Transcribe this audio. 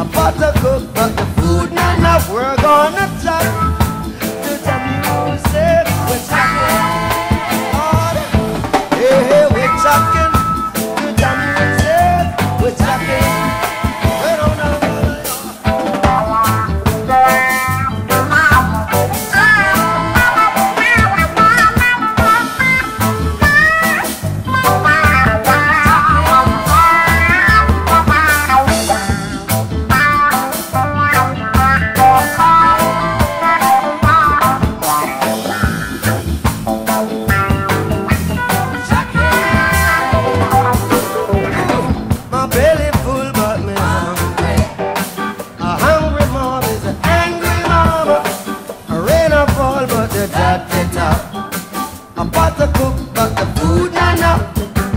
about to cook, but the food not enough. We're gonna talk. I'm about to cook, but the food I know.